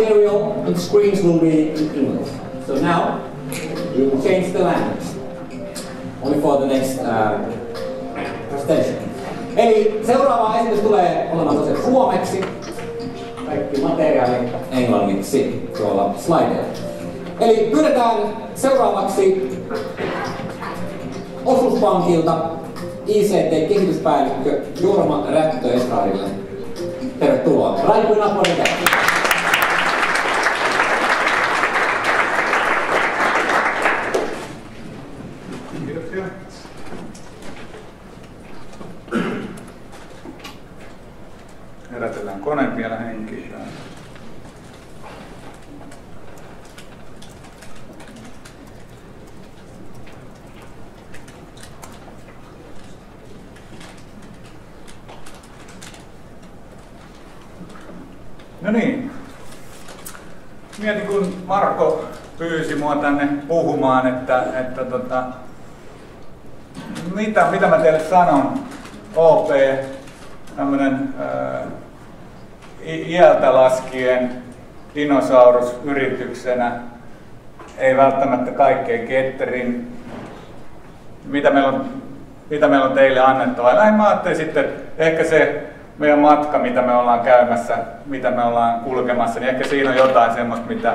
material and screens will be in English. So now we will change the language. Only for the next uh, presentation. Eli seuraava esitys tulee olemaan tosiaan suomeksi. Kaikki materiaali englanniksi tuolla slideilla. Eli pyydetään seuraavaksi osuuspankilta ICT-kehityspäällikkö Jorma Rättö Estradille. Tervetuloa. Right kuin Herätellään kone vielä henkiin. No niin. Mietin, kun Marko pyysi mua tänne puhumaan, että, että tota, mitä, mitä mä teille sanon. OP, tämmönen ää, iältä laskien dinosaurusyrityksenä, ei välttämättä kaikkein ketterin. Mitä meillä on, mitä meillä on teille annettavaa? Näin mä ajattelin sitten, ehkä se meidän matka, mitä me ollaan käymässä, mitä me ollaan kulkemassa, niin ehkä siinä on jotain semmoista, mitä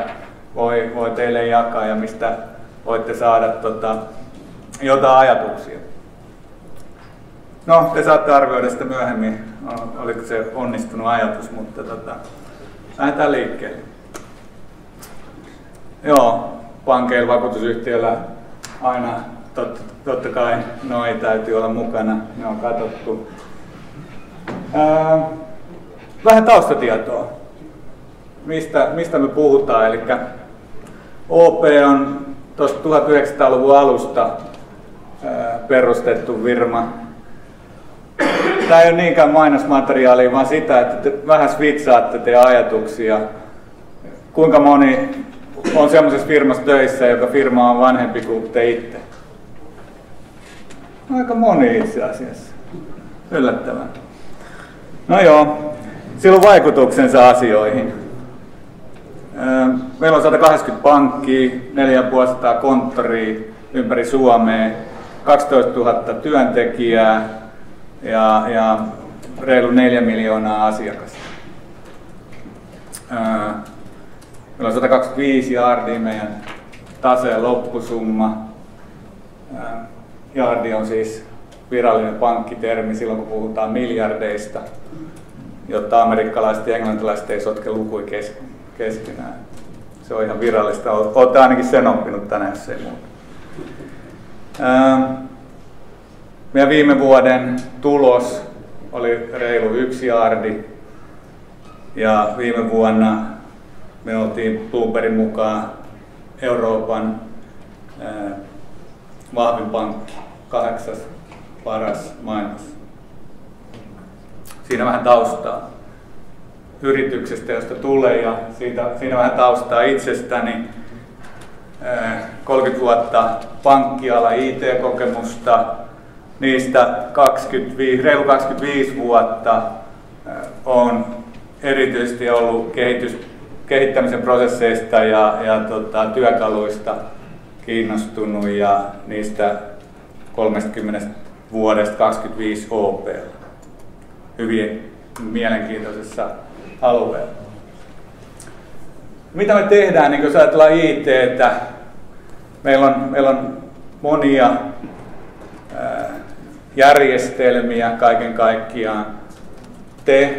voi, voi teille jakaa ja mistä voitte saada tota, jotain ajatuksia. No, te saatte arvioida sitä myöhemmin, oliko se onnistunut ajatus, mutta tota, lähdetään liikkeelle. Joo, pankeilla, vakuutusyhtiöillä aina totta, totta kai noin täytyy olla mukana, ne on katsottu vähän taustatietoa, mistä, mistä me puhutaan. Eli OP on tuosta 1900-luvun alusta perustettu firma. Tämä ei ole niinkään mainosmateriaalia, vaan sitä, että te vähän switchaatte teidän ajatuksia. Kuinka moni on semmoisessa firmassa töissä, joka firma on vanhempi kuin te itse? Aika moni itse asiassa. Yllättävän. No joo, sillä on vaikutuksensa asioihin. Meillä on 180 pankkia, 4500 konttoria ympäri Suomea, 12 000 työntekijää ja, ja reilu 4 miljoonaa asiakasta. Meillä on 125 jaardia meidän taseen loppusumma. Jaardi on siis virallinen pankkitermi silloin, kun puhutaan miljardeista, jotta amerikkalaiset ja englantilaiset ei sotke lukuja kes- keskenään. Se on ihan virallista. Olette ainakin sen oppinut tänään, jos ei muuta. Meidän viime vuoden tulos oli reilu yksi ardi. Ja viime vuonna me oltiin Bloombergin mukaan Euroopan vahvin pankki, kahdeksas paras mainos. Siinä vähän taustaa yrityksestä, josta tulee ja siitä, siinä vähän taustaa itsestäni. 30 vuotta pankkiala IT-kokemusta, niistä 25, reilu 25 vuotta on erityisesti ollut kehitys, kehittämisen prosesseista ja, ja tota, työkaluista kiinnostunut ja niistä 30 vuodesta 25 OP. Hyvin mielenkiintoisessa alueella. Mitä me tehdään, niin jos ajatellaan IT, että meillä on, meillä on monia järjestelmiä kaiken kaikkiaan. Te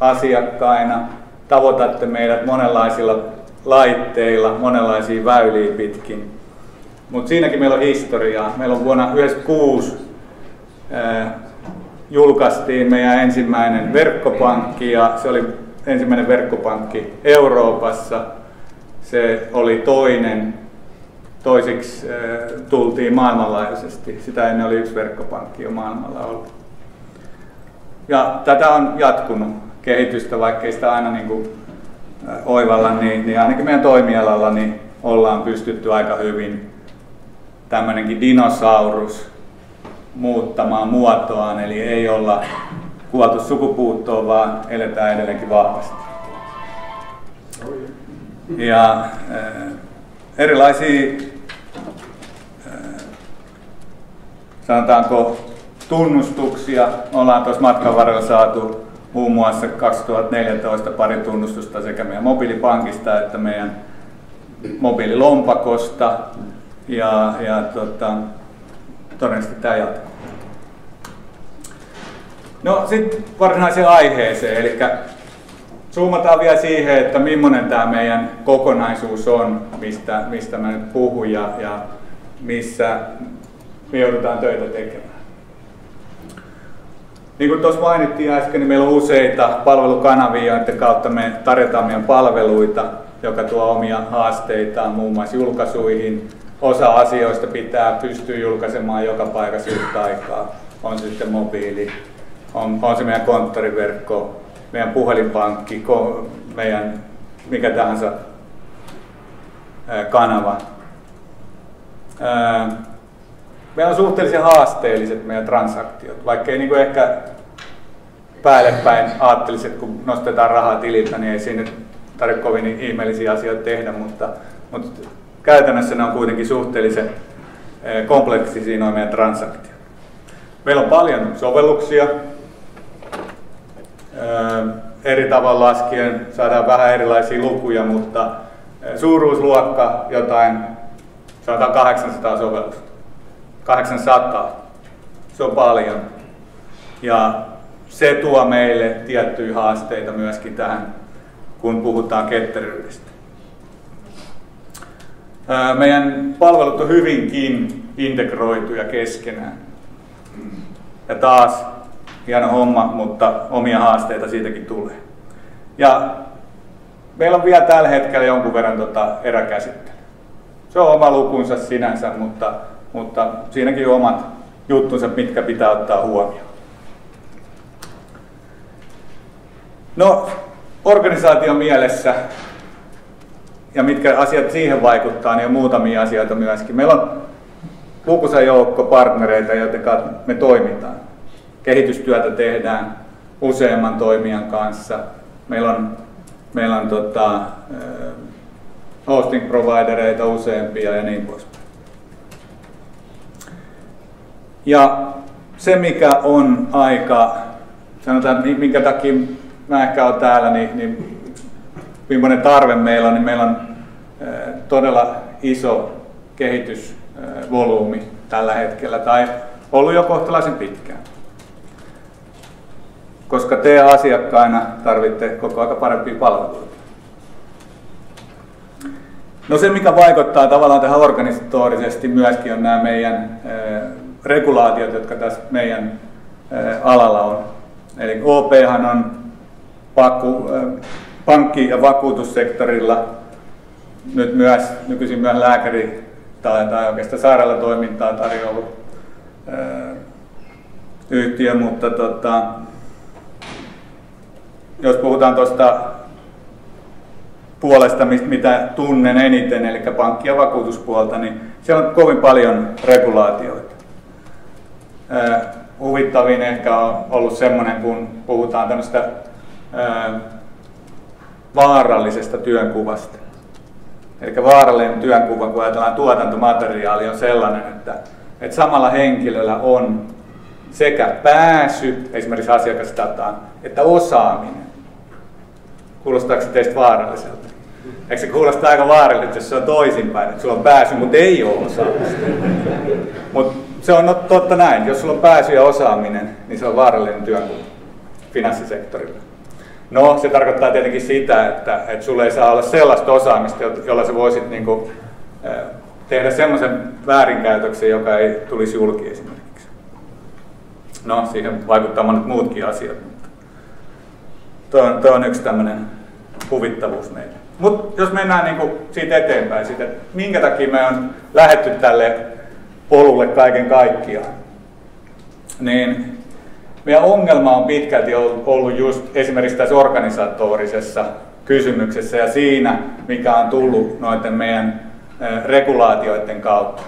asiakkaina tavoitatte meidät monenlaisilla laitteilla, monenlaisia väyliä pitkin. Mutta siinäkin meillä on historiaa. Meillä on vuonna 1996 julkaistiin meidän ensimmäinen verkkopankki ja se oli ensimmäinen verkkopankki Euroopassa. Se oli toinen, toisiksi tultiin maailmanlaajuisesti. Sitä ennen oli yksi verkkopankki jo maailmalla ollut. Ja tätä on jatkunut kehitystä, vaikkei sitä aina niin kuin oivalla, niin, niin ainakin meidän toimialalla niin ollaan pystytty aika hyvin tämmöinenkin dinosaurus muuttamaan muotoaan, eli ei olla kuoltu sukupuuttoon, vaan eletään edelleenkin vahvasti. Ja erilaisia, sanotaanko, tunnustuksia ollaan tuossa matkan varrella saatu muun muassa 2014 pari tunnustusta sekä meidän mobiilipankista että meidän mobiililompakosta ja, ja tota, todennäköisesti tämä jatkuu. No sitten varsinaiseen aiheeseen, eli zoomataan vielä siihen, että millainen tämä meidän kokonaisuus on, mistä, mistä mä nyt puhun ja, ja missä me joudutaan töitä tekemään. Niin kuin tuossa mainittiin äsken, niin meillä on useita palvelukanavia, joiden kautta me tarjotaan meidän palveluita, joka tuo omia haasteitaan muun muassa julkaisuihin. Osa asioista pitää pystyä julkaisemaan joka paikassa yhtä aikaa. On sitten mobiili, on, on se meidän konttoriverkko, meidän puhelinpankki, meidän mikä tahansa kanava. Meillä on suhteellisen haasteelliset meidän transaktiot, vaikka ei niin kuin ehkä päälle päin ajattelisi, että kun nostetaan rahaa tililtä, niin ei sinne tarvitse kovin ihmeellisiä asioita tehdä, mutta, mutta käytännössä ne on kuitenkin suhteellisen kompleksisia noin meidän transaktiot. Meillä on paljon sovelluksia, eri tavalla laskien saadaan vähän erilaisia lukuja, mutta suuruusluokka jotain, sanotaan 800 sovellusta. 800, se on paljon. Ja se tuo meille tiettyjä haasteita myöskin tähän, kun puhutaan ketteryydestä. Meidän palvelut on hyvinkin integroituja keskenään. Ja taas hieno homma, mutta omia haasteita siitäkin tulee. Ja meillä on vielä tällä hetkellä jonkun verran tota eräkäsittely. Se on oma lukunsa sinänsä, mutta, mutta siinäkin on omat juttunsa, mitkä pitää ottaa huomioon. No, organisaation mielessä ja mitkä asiat siihen vaikuttaa, niin on muutamia asioita myöskin. Meillä on lukuisa joukko partnereita, joiden kanssa me toimitaan. Kehitystyötä tehdään useamman toimijan kanssa. Meillä on, meillä on tota, hosting providereita useampia ja niin poispäin. Ja se mikä on aika, sanotaan minkä takia mä ehkä olen täällä, niin, niin millainen tarve meillä on, niin meillä on todella iso kehitysvolyymi tällä hetkellä tai ollut jo kohtalaisen pitkään. Koska te asiakkaina tarvitte koko ajan parempia palveluita. No se, mikä vaikuttaa tavallaan tähän organisatorisesti myöskin on nämä meidän regulaatiot, jotka tässä meidän alalla on. Eli OP on paku, pankki- ja vakuutussektorilla, nyt myös nykyisin myös lääkäri- tai, tai oikeastaan sairaalatoimintaa tarjolla yhtiö, mutta tota, jos puhutaan tuosta puolesta, mitä tunnen eniten, eli pankki- ja vakuutuspuolta, niin siellä on kovin paljon regulaatioita. Huvittavin ehkä on ollut semmoinen, kun puhutaan tämmöistä vaarallisesta työnkuvasta. Eli vaarallinen työnkuva, kun ajatellaan tuotantomateriaali, on sellainen, että, että samalla henkilöllä on sekä pääsy esimerkiksi asiakasdataan, että osaaminen. Kuulostaako se teistä vaaralliselta? Eikö se kuulosta aika vaaralliselta, jos se on toisinpäin, että sulla on pääsy, mutta ei ole osaamista? Mutta se on totta näin. Jos sulla on pääsy ja osaaminen, niin se on vaarallinen työnkuva finanssisektorilla. No, se tarkoittaa tietenkin sitä, että, että sulla ei saa olla sellaista osaamista, jolla sä voisit niin kuin, tehdä semmoisen väärinkäytöksen, joka ei tulisi julki esimerkiksi. No, siihen vaikuttaa monet muutkin asiat, tuo on, tuo on yksi tämmöinen huvittavuus meille. Mutta jos mennään niin kuin siitä eteenpäin, siitä, että minkä takia me on lähetty tälle polulle kaiken kaikkiaan, niin meidän ongelma on pitkälti ollut just esimerkiksi tässä organisatorisessa kysymyksessä ja siinä, mikä on tullut noiden meidän regulaatioiden kautta.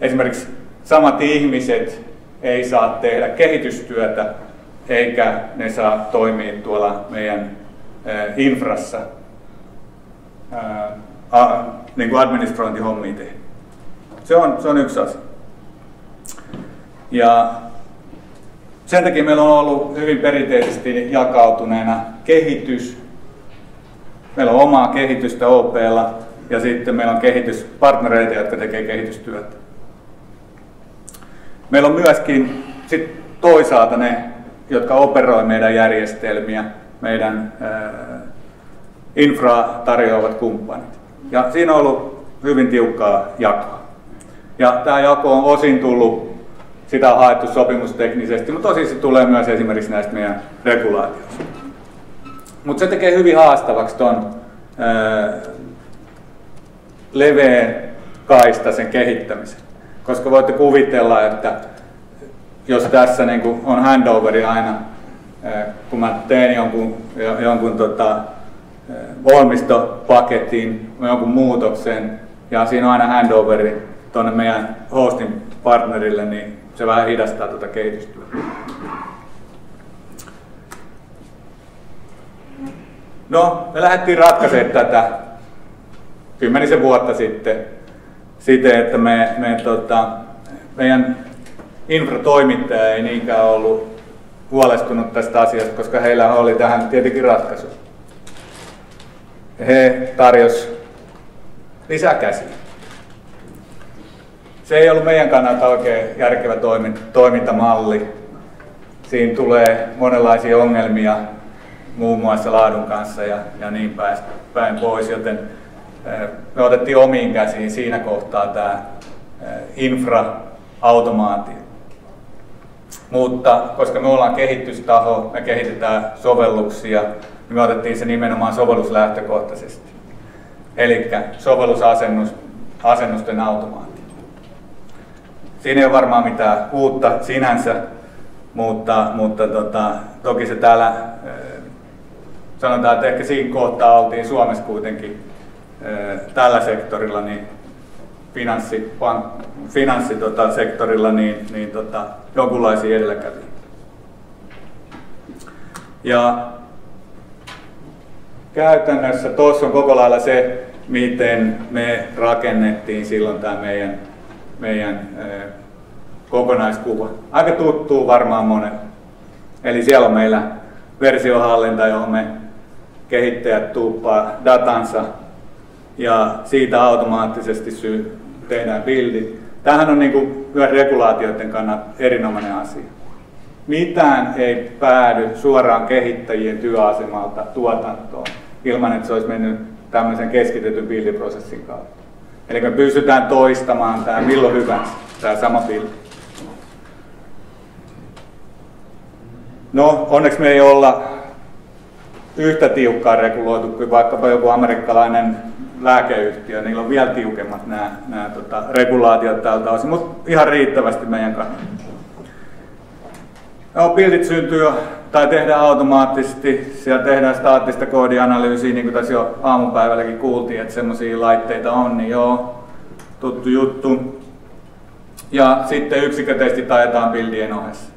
Esimerkiksi samat ihmiset ei saa tehdä kehitystyötä, eikä ne saa toimia tuolla meidän infrassa. ää, a, niin kuin administrointihommia tehdä. Se on, se on yksi asia. Ja sen takia meillä on ollut hyvin perinteisesti jakautuneena kehitys. Meillä on omaa kehitystä OPlla ja sitten meillä on kehityspartnereita, jotka tekee kehitystyötä. Meillä on myöskin sit toisaalta ne, jotka operoi meidän järjestelmiä, meidän ää, infra tarjoavat kumppanit. Ja siinä on ollut hyvin tiukkaa jakoa. Ja tämä jako on osin tullut, sitä on haettu sopimusteknisesti, mutta osin se tulee myös esimerkiksi näistä meidän regulaatioista. Mutta se tekee hyvin haastavaksi tuon leveän kaista sen kehittämisen. Koska voitte kuvitella, että jos tässä niin on handoveri aina, kun mä teen jonkun, jonkun tota, valmistopaketin, jonkun muutoksen, ja siinä on aina handoveri tuonne meidän hostin partnerille, niin se vähän hidastaa tuota kehitystyötä. No, me lähdettiin ratkaisemaan tätä kymmenisen vuotta sitten siten, että me, me tota, meidän infratoimittaja ei niinkään ollut huolestunut tästä asiasta, koska heillä oli tähän tietenkin ratkaisu. He tarjos lisäkäsiä. Se ei ollut meidän kannalta oikein järkevä toimintamalli. Siinä tulee monenlaisia ongelmia muun muassa laadun kanssa ja, ja niin päin pois, joten me otettiin omiin käsiin siinä kohtaa tämä infra-automaatio. Mutta koska me ollaan kehitystaho, me kehitetään sovelluksia, niin me otettiin se nimenomaan sovelluslähtökohtaisesti. Eli sovellusasennusten automaatio. Siinä ei ole varmaan mitään uutta sinänsä, mutta, mutta tota, toki se täällä sanotaan, että ehkä siinä kohtaa oltiin Suomessa kuitenkin tällä sektorilla, niin finanssi, finanssi tota, sektorilla, niin, niin tota, jonkunlaisia edelläkävijöitä. Ja käytännössä tuossa on koko lailla se, miten me rakennettiin silloin tämä meidän, meidän kokonaiskuva. Aika tuttuu varmaan monen. Eli siellä on meillä versiohallinta, johon me kehittäjät tuuppaa datansa ja siitä automaattisesti tehdään bildit. Tämähän on niin kuin myös regulaatioiden kannalta erinomainen asia. Mitään ei päädy suoraan kehittäjien työasemalta tuotantoon ilman, että se olisi mennyt tämmöisen keskitetyn bildiprosessin kautta. Eli me pystytään toistamaan tämä milloin hyvänsä, tämä sama bildi. No, onneksi me ei olla yhtä tiukkaa reguloitu kuin vaikkapa joku amerikkalainen lääkeyhtiö, niillä on vielä tiukemmat nämä, nämä tota, regulaatiot tältä osin, mutta ihan riittävästi meidän kannalta. No, bildit syntyy tai tehdään automaattisesti, siellä tehdään staattista koodianalyysiä, niin kuin tässä jo aamupäivälläkin kuultiin, että semmoisia laitteita on, niin joo, tuttu juttu. Ja sitten yksiköteisesti taetaan bildien ohessa.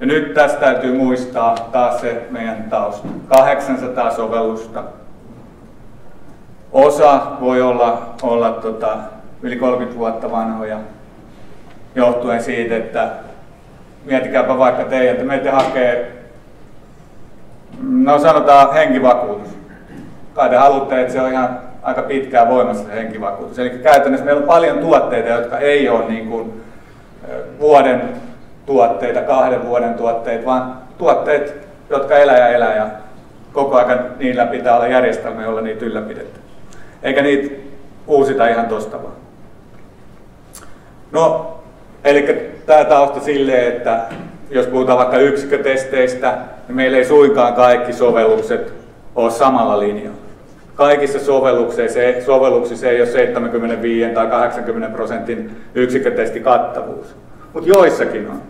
Ja nyt tästä täytyy muistaa taas se meidän tausta. 800 sovellusta. Osa voi olla, olla tota, yli 30 vuotta vanhoja, johtuen siitä, että miettikääpä vaikka teidän, että meitä hakee, no sanotaan henkivakuutus. Tai te haluatte, että se on ihan aika pitkään voimassa se henkivakuutus. Eli käytännössä meillä on paljon tuotteita, jotka ei ole niin kuin vuoden tuotteita, kahden vuoden tuotteita, vaan tuotteet, jotka elää ja elää ja koko ajan niillä pitää olla järjestelmä, jolla niitä ylläpidetään. Eikä niitä uusita ihan tosta vaan. No, eli tämä tausta silleen, että jos puhutaan vaikka yksikkötesteistä, niin meillä ei suinkaan kaikki sovellukset ole samalla linjalla. Kaikissa sovelluksissa, sovelluksissa ei ole 75 tai 80 prosentin yksikkötestikattavuus, mutta joissakin on.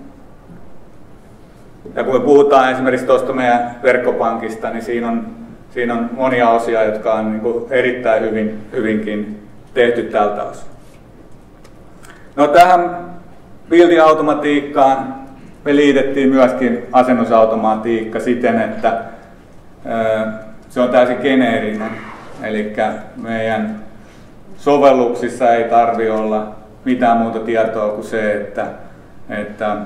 Ja kun me puhutaan esimerkiksi tuosta meidän verkkopankista, niin siinä on, siinä on monia osia, jotka on niin kuin erittäin hyvin, hyvinkin tehty tältä osin. No tähän buildiautomatiikkaan me liitettiin myöskin asennusautomatiikka siten, että se on täysin geneerinen. Eli meidän sovelluksissa ei tarvi olla mitään muuta tietoa kuin se, että, että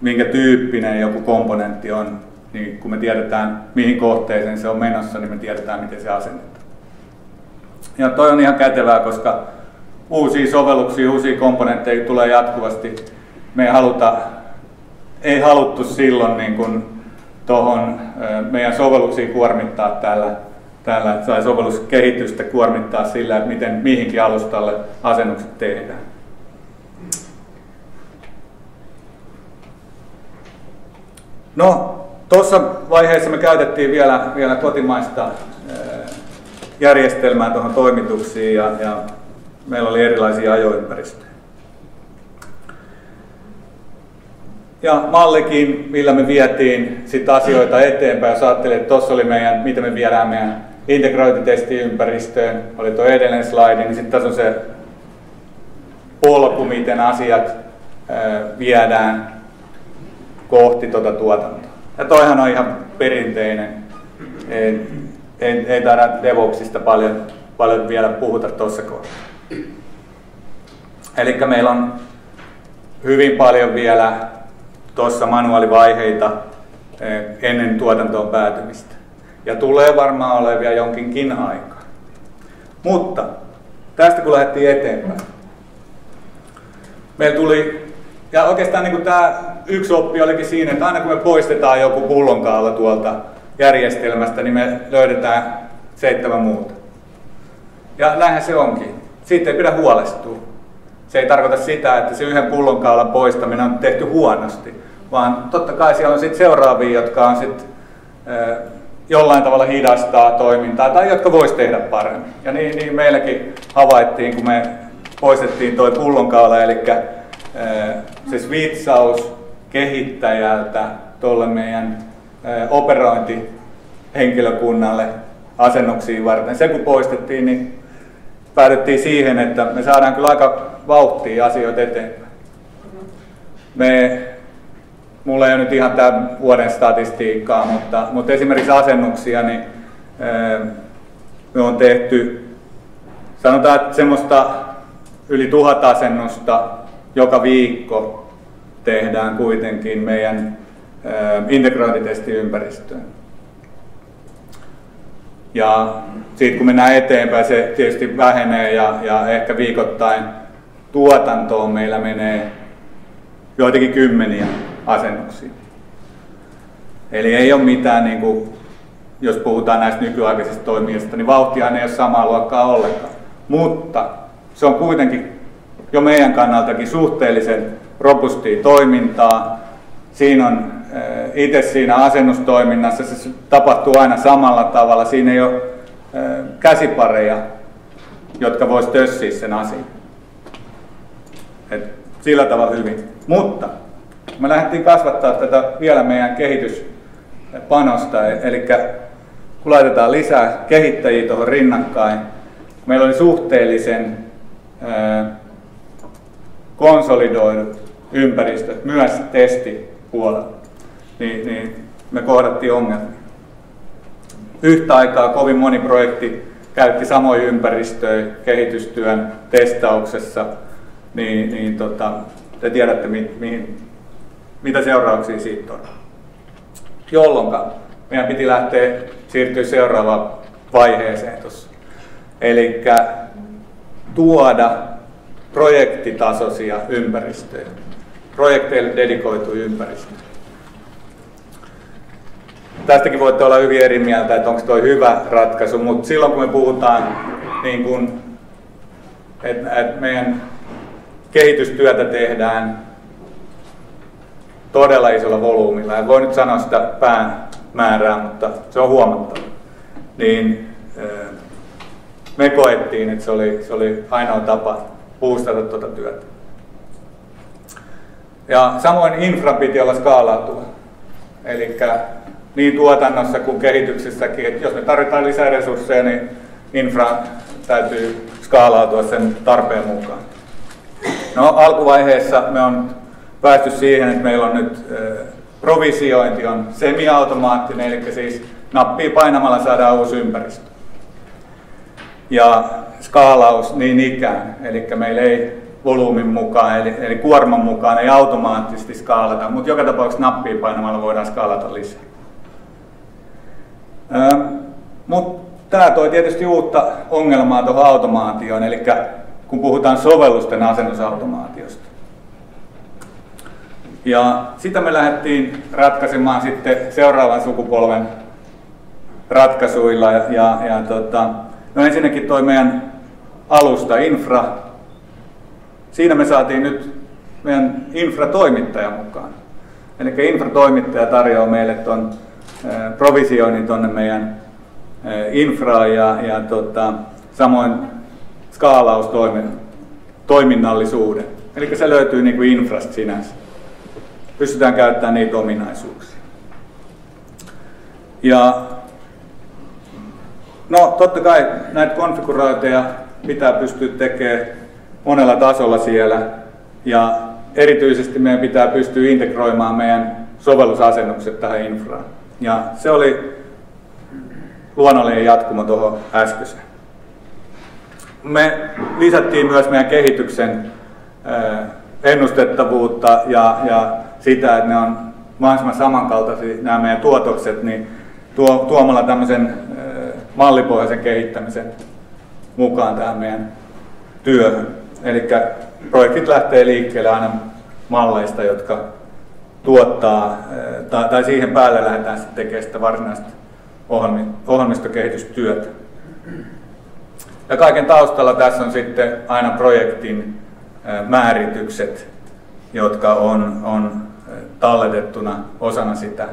minkä tyyppinen joku komponentti on. Niin kun me tiedetään, mihin kohteeseen se on menossa, niin me tiedetään, miten se asennetaan. Ja toi on ihan kätevää, koska uusia sovelluksia, uusia komponentteja tulee jatkuvasti. Me ei, haluta, ei haluttu silloin niin kuin tohon meidän sovelluksiin kuormittaa tällä, tällä tai sovelluskehitystä kuormittaa sillä, että miten mihinkin alustalle asennukset tehdään. No, tuossa vaiheessa me käytettiin vielä, vielä kotimaista järjestelmää tuohon toimituksiin ja, ja meillä oli erilaisia ajoympäristöjä. Ja mallikin, millä me vietiin sit asioita eteenpäin, jos ajattelin, että tuossa oli meidän, miten me viedään meidän integrointitestiympäristöön, oli tuo edellinen slide, niin sitten tässä on se polku, miten asiat viedään kohti tuota tuotantoa. Ja toihan on ihan perinteinen. Ei, ei, ei taida DevOpsista paljon, paljon vielä puhuta tuossa kohtaa. Eli meillä on hyvin paljon vielä tuossa manuaalivaiheita ennen tuotantoon päätymistä. Ja tulee varmaan olevia jonkinkin aikaa. Mutta tästä kun lähdettiin eteenpäin. Meillä tuli, ja oikeastaan niin tämä yksi oppi olikin siinä, että aina kun me poistetaan joku pullonkaala tuolta järjestelmästä, niin me löydetään seitsemän muuta. Ja näinhän se onkin. Siitä ei pidä huolestua. Se ei tarkoita sitä, että se yhden pullonkaulan poistaminen on tehty huonosti, vaan totta kai siellä on sitten seuraavia, jotka on sitten jollain tavalla hidastaa toimintaa tai jotka voisi tehdä paremmin. Ja niin, niin meilläkin havaittiin, kun me poistettiin tuo pullonkaula, eli se switchaus kehittäjältä tuolle meidän operointihenkilökunnalle asennuksiin varten. Se kun poistettiin, niin päädyttiin siihen, että me saadaan kyllä aika vauhtia asioita eteenpäin. Me, mulla ei ole nyt ihan tämän vuoden statistiikkaa, mutta, mutta esimerkiksi asennuksia, niin me on tehty, sanotaan, että semmoista yli tuhat asennusta joka viikko tehdään kuitenkin meidän integrointitestiympäristöön. Ja siitä kun mennään eteenpäin, se tietysti vähenee ja, ja ehkä viikoittain tuotantoon meillä menee joitakin kymmeniä asennuksia. Eli ei ole mitään, niin kuin, jos puhutaan näistä nykyaikaisista toimijoista, niin vauhtia ei ole samaa luokkaa ollenkaan. Mutta se on kuitenkin jo meidän kannaltakin suhteellisen robustia toimintaa. Siinä on eh, itse siinä asennustoiminnassa, se tapahtuu aina samalla tavalla. Siinä ei ole eh, käsipareja, jotka voisi tössiä sen asian. Et sillä tavalla hyvin. Mutta me lähdettiin kasvattaa tätä vielä meidän kehityspanosta, eli kun laitetaan lisää kehittäjiä tuohon rinnakkain, meillä oli suhteellisen konsolidoidut ympäristöt myös testipuolella, niin, niin me kohdattiin ongelmia. Yhtä aikaa kovin moni projekti käytti samoja ympäristöjä kehitystyön testauksessa, niin, niin tota, te tiedätte, mi, mihin, mitä seurauksia siitä on. Jolloin meidän piti lähteä siirtyä seuraavaan vaiheeseen tuossa. Eli tuoda projektitasoisia ympäristöjä, projekteille dedikoituja ympäristöjä. Tästäkin voitte olla hyvin eri mieltä, että onko tuo hyvä ratkaisu, mutta silloin kun me puhutaan, niin kun, että, että meidän kehitystyötä tehdään todella isolla volyymilla, en voi nyt sanoa sitä päämäärää, mutta se on huomattava, niin me koettiin, että se oli, se oli ainoa tapa boostata tuota työtä. Ja samoin infra piti olla skaalautua. Eli niin tuotannossa kuin kehityksessäkin, että jos me tarvitaan lisää resursseja, niin infra täytyy skaalautua sen tarpeen mukaan. No alkuvaiheessa me on päästy siihen, että meillä on nyt provisiointi on semiautomaattinen, eli siis nappia painamalla saadaan uusi ympäristö. Ja skaalaus niin ikään, eli meillä ei volyymin mukaan, eli, eli kuorman mukaan ei automaattisesti skaalata, mutta joka tapauksessa nappia painamalla voidaan skaalata lisää. Mutta tämä toi tietysti uutta ongelmaa tuohon automaatioon, eli kun puhutaan sovellusten asennusautomaatiosta. Ja sitä me lähdettiin ratkaisemaan sitten seuraavan sukupolven ratkaisuilla. Ja, ja, ja tota, no ensinnäkin toi meidän alusta, infra. Siinä me saatiin nyt meidän infratoimittaja mukaan. Eli infratoimittaja tarjoaa meille tuon provisioinnin tuonne meidän infraa ja, ja tota, samoin skaalaustoiminnallisuuden. Eli se löytyy niin kuin infrasta sinänsä pystytään käyttämään niitä ominaisuuksia. Ja no totta kai näitä konfiguraatioja pitää pystyä tekemään monella tasolla siellä ja erityisesti meidän pitää pystyä integroimaan meidän sovellusasennukset tähän infraan. Ja se oli luonnollinen jatkumo tuohon äskeiseen. Me lisättiin myös meidän kehityksen ennustettavuutta ja, ja sitä, että ne on mahdollisimman samankaltaisia nämä meidän tuotokset, niin tuo, tuomalla tämmöisen mallipohjaisen kehittämisen mukaan tähän meidän työhön. Eli projektit lähtee liikkeelle aina malleista, jotka tuottaa, tai, tai siihen päälle lähdetään sitten tekemään sitä varsinaista ohjelmistokehitystyötä. Ja kaiken taustalla tässä on sitten aina projektin määritykset, jotka on, on talletettuna osana sitä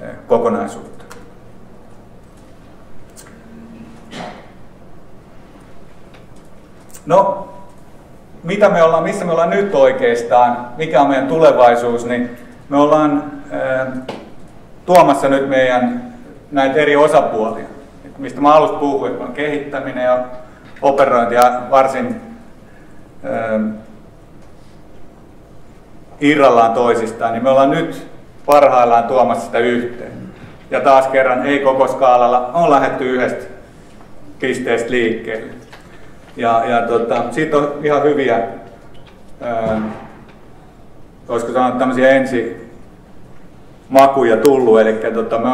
eh, kokonaisuutta. No, mitä me ollaan, missä me ollaan nyt oikeastaan, mikä on meidän tulevaisuus, niin me ollaan äh, tuomassa nyt meidän näitä eri osapuolia, mistä mä alussa puhuin, on kehittäminen ja operointi ja varsin äh, irrallaan toisistaan, niin me ollaan nyt parhaillaan tuomassa sitä yhteen. Ja taas kerran ei koko skaalalla, on lähdetty yhdestä pisteestä liikkeelle. Ja, ja tota, siitä on ihan hyviä, ää, olisiko sanoa tämmöisiä ensi makuja tullut, eli tota, me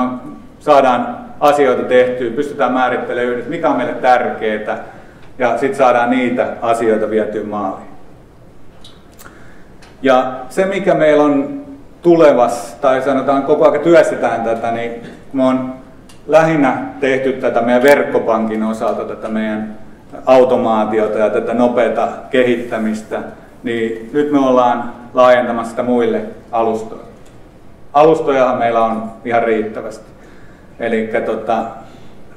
saadaan asioita tehtyä, pystytään määrittelemään yhdessä, mikä on meille tärkeää, ja sitten saadaan niitä asioita vietyä maaliin. Ja se, mikä meillä on tulevassa, tai sanotaan koko ajan työstetään tätä, niin me on lähinnä tehty tätä meidän verkkopankin osalta, tätä meidän automaatiota ja tätä nopeata kehittämistä, niin nyt me ollaan laajentamassa sitä muille alustoille. Alustojahan meillä on ihan riittävästi. Eli tota,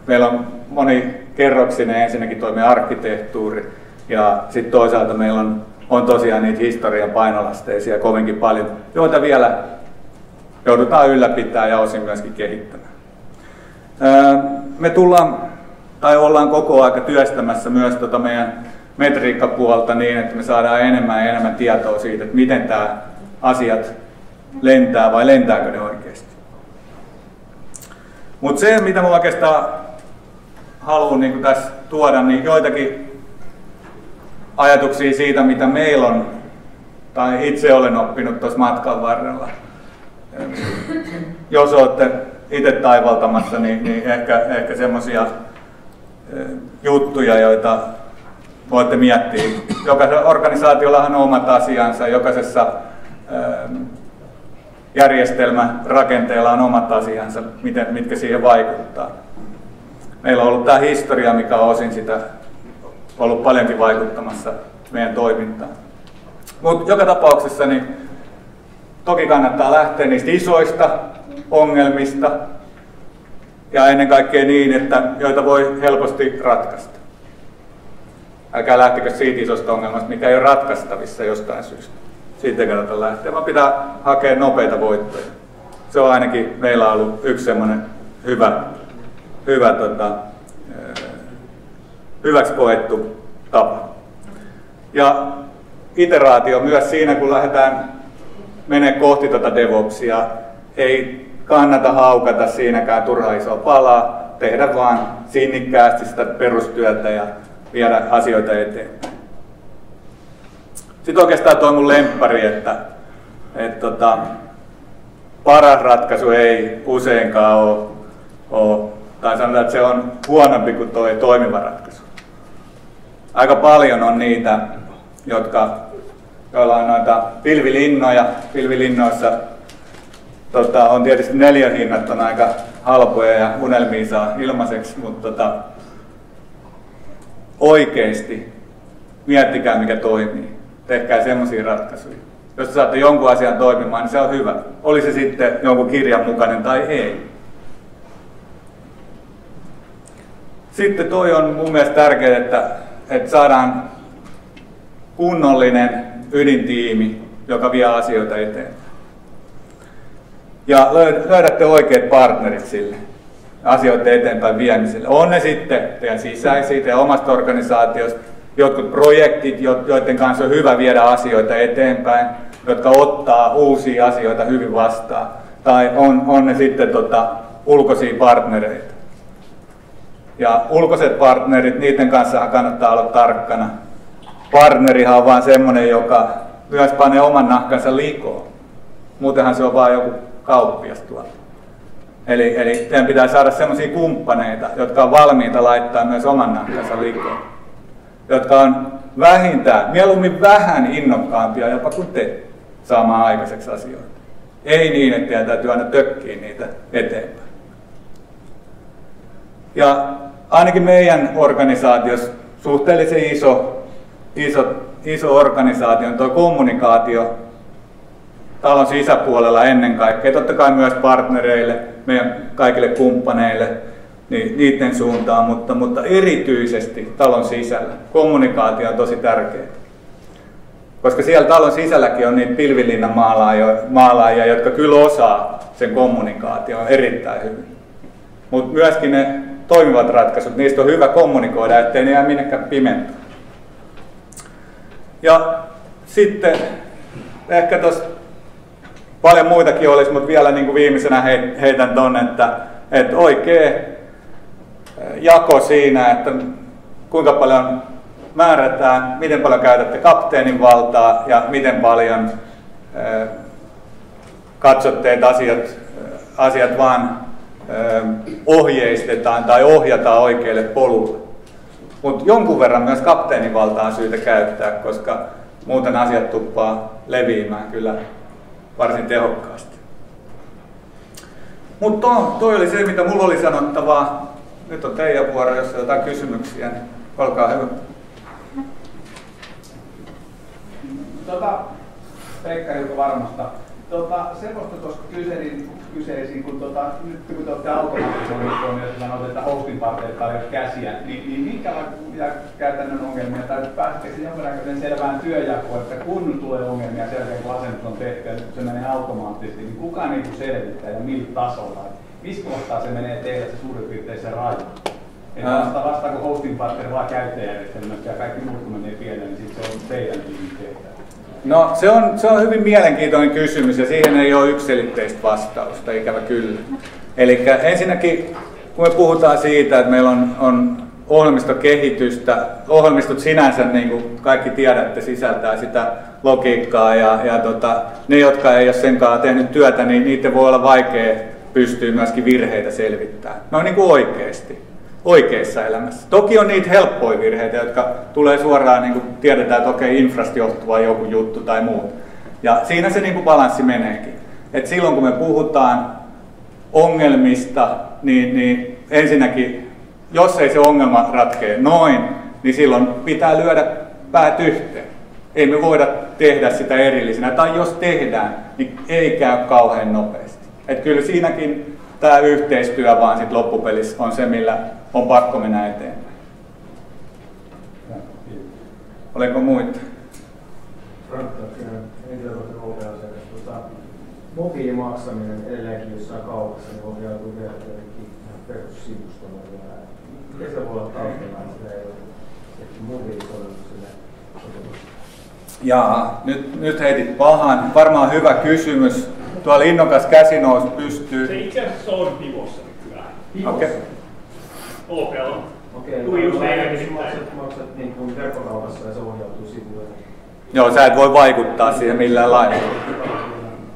meillä on monikerroksinen ensinnäkin toimia arkkitehtuuri ja sitten toisaalta meillä on on tosiaan niitä historian painolasteisia kovinkin paljon, joita vielä joudutaan ylläpitämään ja osin myöskin kehittämään. Me tullaan tai ollaan koko aika työstämässä myös tota meidän metriikkapuolta niin, että me saadaan enemmän ja enemmän tietoa siitä, että miten tämä asiat lentää vai lentääkö ne oikeasti. Mutta se, mitä mä oikeastaan haluan niin tässä tuoda, niin joitakin ajatuksia siitä, mitä meillä on, tai itse olen oppinut tuossa matkan varrella. Jos olette itse taivaltamassa, niin, niin ehkä, ehkä semmoisia juttuja, joita voitte miettiä. Jokaisella organisaatiollahan on omat asiansa, jokaisessa järjestelmärakenteella on omat asiansa, miten, mitkä siihen vaikuttaa. Meillä on ollut tämä historia, mikä on osin sitä ollut paljonkin vaikuttamassa meidän toimintaan. Mutta joka tapauksessa niin toki kannattaa lähteä niistä isoista ongelmista ja ennen kaikkea niin, että joita voi helposti ratkaista. Älkää lähtekö siitä isosta ongelmasta, mikä ei ole ratkaistavissa jostain syystä. Siitä ei kannata lähteä, vaan pitää hakea nopeita voittoja. Se on ainakin meillä ollut yksi semmoinen hyvä, hyvä tota, hyväksi koettu tapa. Ja iteraatio myös siinä, kun lähdetään menee kohti tätä DevOpsia, ei kannata haukata siinäkään turha isoa palaa, tehdä vaan sinnikkäästi sitä perustyötä ja viedä asioita eteenpäin. Sitten oikeastaan tuo mun lemppari, että, että tota, paras ratkaisu ei useinkaan ole, ole, tai sanotaan, että se on huonompi kuin tuo toimiva ratkaisu. Aika paljon on niitä, jotka, joilla on noita pilvilinnoja. Pilvilinnoissa tota, on tietysti hinnat on aika halpoja ja unelmia saa ilmaiseksi, mutta tota, oikeasti miettikää mikä toimii. Tehkää semmoisia ratkaisuja. Jos saatte jonkun asian toimimaan, niin se on hyvä. Oli se sitten jonkun kirjan mukainen tai ei. Sitten toi on mun mielestä tärkeää, että, että saadaan kunnollinen ydintiimi, joka vie asioita eteenpäin. Ja löydätte oikeat partnerit sille asioiden eteenpäin viemiselle. On ne sitten teidän sisäisiä, ja omasta organisaatiosta, jotkut projektit, joiden kanssa on hyvä viedä asioita eteenpäin, jotka ottaa uusia asioita hyvin vastaan. Tai on, on ne sitten tota, ulkoisia partnereita. Ja ulkoiset partnerit, niiden kanssa kannattaa olla tarkkana. Partnerihan on vaan semmoinen, joka myös panee oman nahkansa likoon. Muutenhan se on vaan joku kauppias tuolla. Eli, eli teidän pitää saada sellaisia kumppaneita, jotka on valmiita laittaa myös oman nahkansa likoon. Jotka on vähintään, mieluummin vähän innokkaampia jopa kuin te saamaan aikaiseksi asioita. Ei niin, että teidän täytyy aina tökkiä niitä eteenpäin. Ja ainakin meidän organisaatiossa suhteellisen iso, iso, iso organisaatio on tuo kommunikaatio talon sisäpuolella ennen kaikkea, totta kai myös partnereille, meidän kaikille kumppaneille, niin niiden suuntaan, mutta, mutta erityisesti talon sisällä. Kommunikaatio on tosi tärkeää. Koska siellä talon sisälläkin on niitä pilvilinnan maalaajia, jotka kyllä osaa sen kommunikaation erittäin hyvin. Mutta myöskin ne toimivat ratkaisut, niistä on hyvä kommunikoida, ettei ne jää minnekään pimentää. Ja sitten ehkä tuossa paljon muitakin olisi, mutta vielä niin kuin viimeisenä heitän tuonne, että, että oikea jako siinä, että kuinka paljon määrätään, miten paljon käytätte kapteenin valtaa ja miten paljon katsotte, että asiat, asiat vaan ohjeistetaan tai ohjataan oikealle polulle. Mutta jonkun verran myös kapteenin valtaa on syytä käyttää, koska muuten asiat tuppaa leviämään kyllä varsin tehokkaasti. Mutta toi oli se, mitä mulla oli sanottavaa. Nyt on teidän vuoro, jos on jotain kysymyksiä, niin olkaa hyvä. Tota, Pekka Hilko Varmasta. Tota, semmoista tuossa kyselin, kyselisin, kun tota, nyt kun te olette automaattisesti ja sanoit, että hostin partnerit tarjoavat käsiä, niin, niin minkälaisia käytännön ongelmia, tai pääsette jonkinnäköisen selvään työjakoon, että kun tulee ongelmia selkeä, kun asennus on tehty ja se menee automaattisesti, niin kuka niin kuin selvittää ja millä tasolla? Missä kohtaa se menee teille se suurin piirtein se raja? Että vasta, vasta kun hosting partner vaan käyttäjärjestelmästä ja kaikki muut kun menee pieleen, niin sitten se on teidän tiimin tehtävä. No se on, se on hyvin mielenkiintoinen kysymys ja siihen ei ole yksilitteistä vastausta, ikävä kyllä. Eli ensinnäkin kun me puhutaan siitä, että meillä on, on ohjelmistokehitystä, ohjelmistot sinänsä, niin kuin kaikki tiedätte, sisältää sitä logiikkaa ja, ja tota, ne, jotka ei ole senkaan tehnyt työtä, niin niiden voi olla vaikea pystyä myöskin virheitä selvittämään. No niin kuin oikeasti oikeassa elämässä. Toki on niitä helppoja virheitä, jotka tulee suoraan, niin kuin tiedetään, että okei, infrasta johtuva joku juttu tai muu. Ja siinä se niin kuin balanssi meneekin. Et silloin kun me puhutaan ongelmista, niin, niin ensinnäkin, jos ei se ongelma ratkee noin, niin silloin pitää lyödä päät yhteen. Ei me voida tehdä sitä erillisenä, tai jos tehdään, niin ei käy kauhean nopeasti. Et kyllä siinäkin tämä yhteistyö vaan sit loppupelissä on se, millä on pakko mennä eteenpäin. Olenko muita? Tota, mobiilimaksaminen edelleenkin jossain kaupassa niin ohjautuu vielä perussivustolle vielä. Miten se voi olla taustalla, että ei ole mobiilisovellukselle Jaa, nyt, nyt heitit pahan. Varmaan hyvä kysymys. Tuo innokas käsi nousi pystyy. Se itse asiassa on pivossa nykyään. Okei. Okay. OPlla. Okei, Kuin just okay, eilen maksat, nimittäin. maksat, maksat niin kuin verkkokaupassa ja se ohjautuu sivuille. Joo, sä et voi vaikuttaa siihen millään lailla.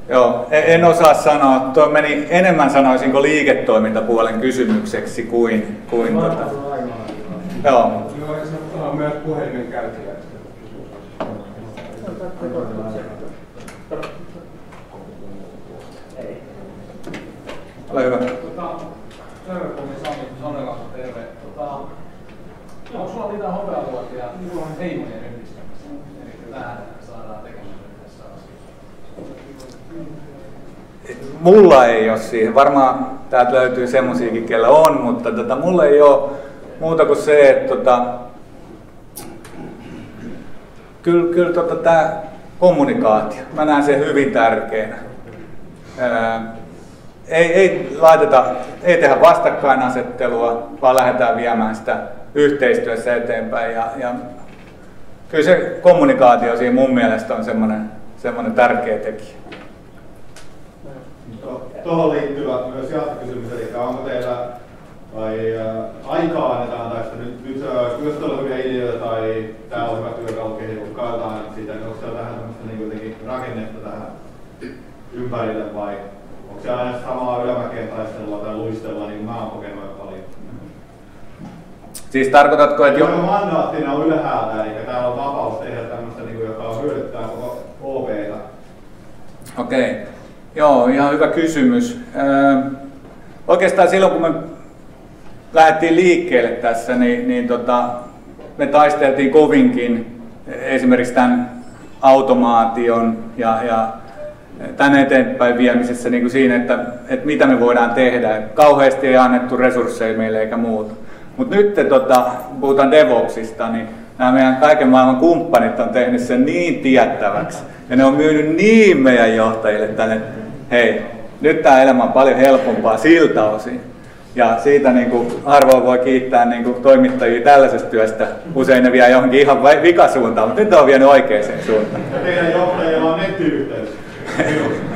Joo, en- en osaa sanoa. Tuo meni enemmän sanoisinko liiketoimintapuolen kysymykseksi kuin, kuin tota. Markkinoilla on ainoa. Joo. On myös puhelimen käyttäjä. Ole hyvä. Tota, Tervetuloa Sami Sonelassa terve. Tota, sulla mitään hopealuotia heimojen yhdistämisessä? Eli tähän saadaan tekemään yhdessä asioita. Mulla ei ole siihen. Varmaan täältä löytyy semmoisiakin, kellä on, mutta tota, mulla ei ole muuta kuin se, että tota, kyllä, kyllä tota, tämä kommunikaatio, mä näen sen hyvin tärkeänä. Ää, ei, ei, laiteta, ei tehdä vastakkainasettelua, vaan lähdetään viemään sitä yhteistyössä eteenpäin. Ja, ja kyllä se kommunikaatio siinä mun mielestä on semmoinen, semmoinen tärkeä tekijä. To- Tuohon liittyvä myös jatkokysymys, eli onko teillä tai äh, aikaa annetaan tästä nyt, nyt äh, jos hyviä ideoita tai tämä on hyvä työkalu katsotaan siitä, niin onko siellä tähän tämmöistä niin jotenkin rakennetta tähän ympärille vai onko se aina samaa ylämäkeen taistelua tai luistelua, niin kuin mä oon kokenut. Siis tarkoitatko, että jo... Mandaattina on ylhäältä, eli täällä on vapaus tehdä tämmöistä, niin kuin, joka hyödyttää koko OPta. Okei. Joo, ihan hyvä kysymys. Öö, oikeastaan silloin, kun me lähdettiin liikkeelle tässä, niin, niin tota, me taisteltiin kovinkin esimerkiksi tämän automaation ja, ja tämän eteenpäin viemisessä niin kuin siinä, että, että mitä me voidaan tehdä. Kauheasti ei annettu resursseja meille eikä muuta. Mutta nyt tota, puhutaan DevOpsista, niin nämä meidän kaiken maailman kumppanit on tehnyt sen niin tiettäväksi. Ja ne on myynyt niin meidän johtajille tänne, hei, nyt tämä elämä on paljon helpompaa siltä osin. Ja siitä niin kuin, harvoin voi kiittää niin kuin, toimittajia tällaisesta työstä. Usein ne vie johonkin ihan vikasuuntaan, mutta nyt ne on vienyt oikeaan suuntaan. Ja teidän johtajilla on nettiyhteys.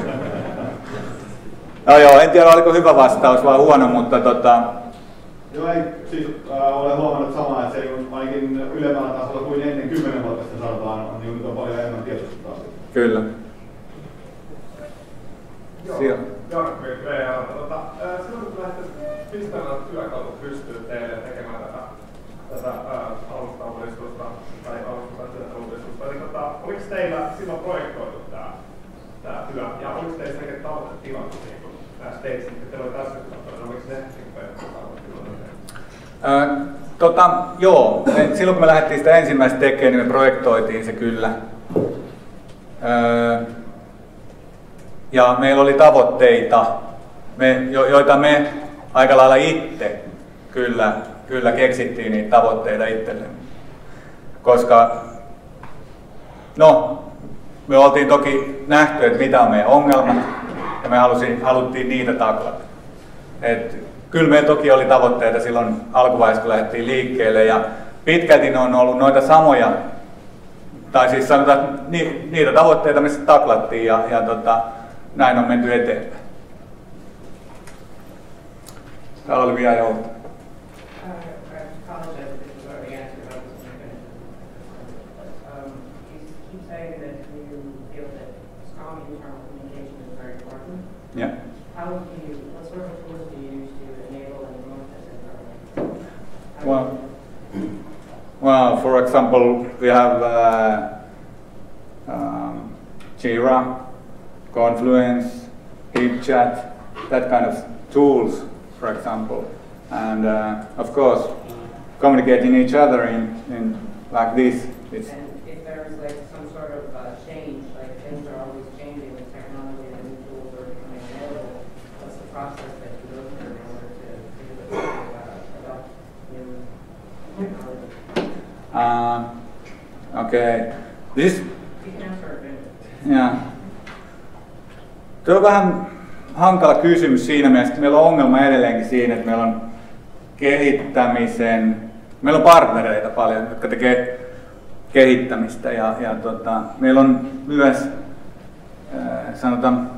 No joo, en tiedä oliko hyvä vastaus vai huono, mutta tota, Joo, ei, siis äh, olen huomannut samaa, että se ei ole ainakin ylemmällä tasolla kuin ennen kymmenen vuotta sitten sanotaan, on, niin nyt on paljon enemmän tietoisuutta kyllä. Joo, Jarkko VR. Tota, ää, silloin kun lähdet pistämään työkalut pystyyn teille tekemään tätä, tätä ää, alustauudistusta tai alusta työkaluudistusta, niin tota, oliko teillä silloin projektoitu tämä tää työ ja oliko teillä selkeät tavoitetilat niin kuin tämä stage, mitä teillä oli tässä kohtaa, oliko se? Ö, tota, joo, me, silloin kun me lähdettiin sitä ensimmäistä tekemään, niin me projektoitiin se kyllä. Ö, ja meillä oli tavoitteita, me, jo, joita me aika lailla itse kyllä, kyllä keksittiin niitä tavoitteita itsellemme. Koska, no, me oltiin toki nähty, että mitä on meidän ongelmat, ja me halusin, haluttiin niitä taklata. Et kyllä meillä toki oli tavoitteita silloin alkuvaiheessa, kun lähdettiin liikkeelle, ja pitkälti ne on ollut noita samoja, tai siis sanotaan, ni, niitä tavoitteita sitten taklattiin, ja, ja tota, näin on menty eteenpäin. Täällä oli vielä joulta. Well, Well, for example, we have uh, um, Jira, Confluence, HipChat, that kind of tools, for example. And uh, of course, communicating each other in, in like this. It's, uh, okay, this Joo. Tuo on vähän hankala kysymys siinä mielessä, että meillä on ongelma edelleenkin siinä, että meillä on kehittämisen, meillä on partnereita paljon, jotka tekee kehittämistä ja, ja tota, meillä on myös äh, sanotaan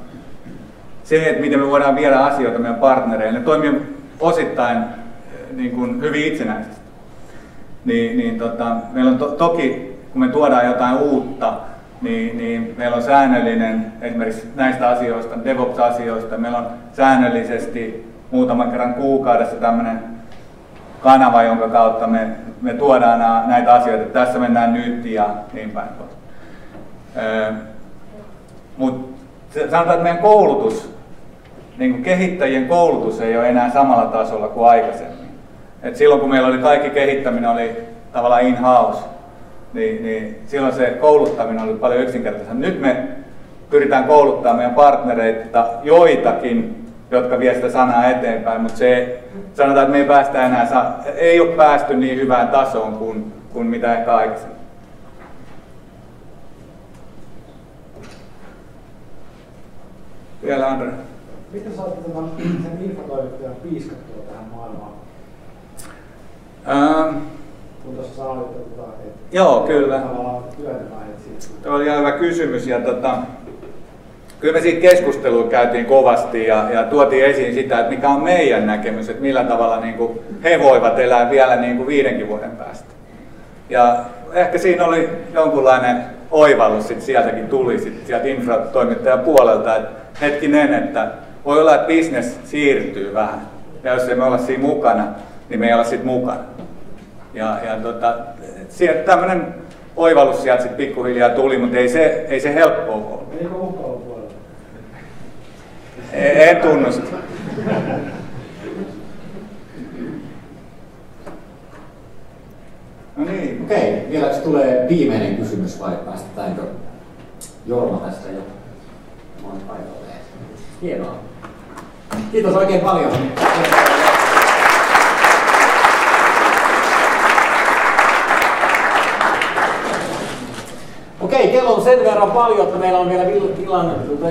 se, että miten me voidaan viedä asioita meidän partnereille. Ne toimii osittain äh, niin kuin hyvin itsenäisesti. Niin, niin tota, meillä on to, toki, kun me tuodaan jotain uutta, niin, niin meillä on säännöllinen esimerkiksi näistä asioista, DevOps-asioista, meillä on säännöllisesti muutaman kerran kuukaudessa tämmöinen kanava, jonka kautta me, me tuodaan näitä asioita, tässä mennään nyt ja niin päin pois. Mutta sanotaan, että meidän koulutus, niin kehittäjien koulutus ei ole enää samalla tasolla kuin aikaisemmin. Et silloin kun meillä oli kaikki kehittäminen oli tavallaan in-house, niin, niin silloin se kouluttaminen oli paljon yksinkertaisempaa. Nyt me pyritään kouluttamaan meidän partnereita joitakin, jotka vie sitä sanaa eteenpäin, mutta se, sanotaan, että me ei päästä enää, ei ole päästy niin hyvään tasoon kuin, kuin mitä ehkä aikaisemmin. Vielä Andre. Miten saatte tämän sen piiskattua tähän maailmaan? Ähm, Että Joo, kyllä. Tuo oli hyvä kysymys ja tota, kyllä me siitä keskustelua käytiin kovasti ja, ja tuotiin esiin sitä, että mikä on meidän näkemys, että millä tavalla niin kuin he voivat elää vielä niin kuin viidenkin vuoden päästä. Ja ehkä siinä oli jonkunlainen oivallus sit sieltäkin tuli sit sieltä infratoimittajan puolelta, että hetkinen, että voi olla, että business siirtyy vähän. Ja jos emme olla siinä mukana, niin me ei olla sitten mukana. Ja, ja tota, sieltä tämmöinen oivallus sieltä sitten pikkuhiljaa tuli, mutta ei se, ei se helppoa ollut. Menikö uhkailun puolella? En tunnusta. No niin, okei. Okay. Vieläks tulee viimeinen kysymys vai päästetäänkö Jorma tästä jo oman paikalleen? Hienoa. Kiitos oikein paljon. Okei, kello on sen verran paljon, että meillä on vielä illan